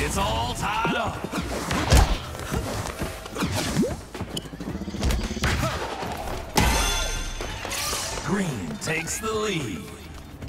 It's all tied up. Green takes the lead.